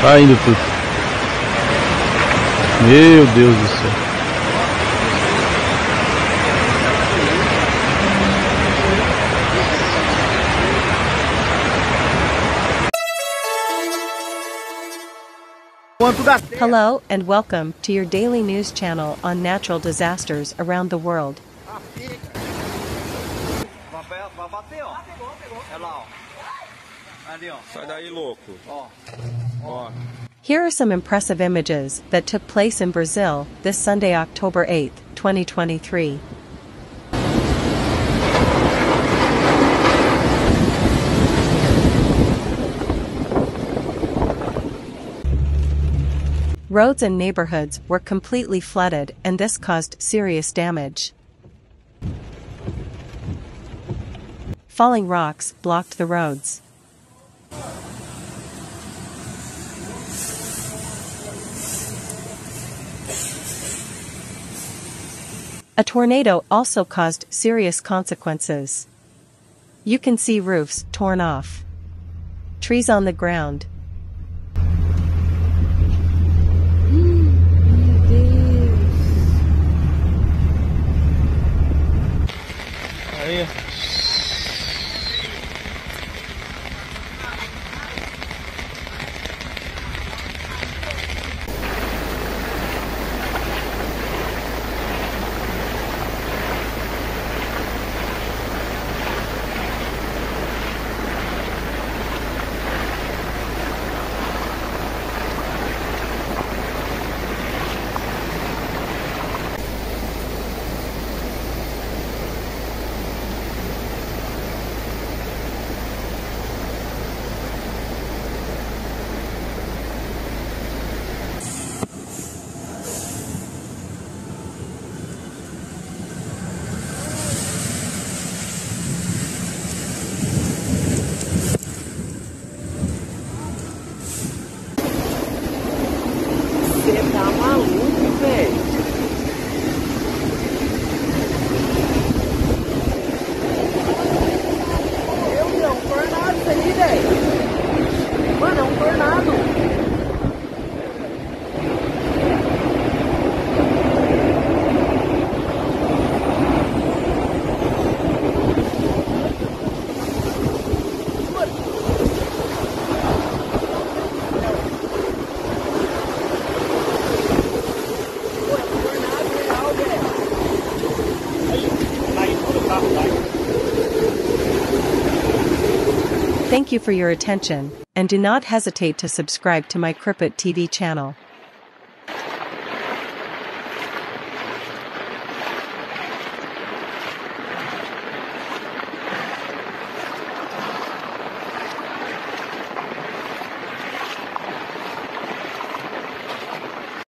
Tá indo tudo. Meu Deus do céu. Hello and welcome to your daily news channel on natural disasters around the world. Sai daí, louco. Ó. Here are some impressive images that took place in Brazil this Sunday, October 8, 2023. Roads and neighborhoods were completely flooded and this caused serious damage. Falling rocks blocked the roads. A tornado also caused serious consequences. You can see roofs torn off, trees on the ground. Maluco, velho? Thank you for your attention, and do not hesitate to subscribe to my Kripoute TV channel.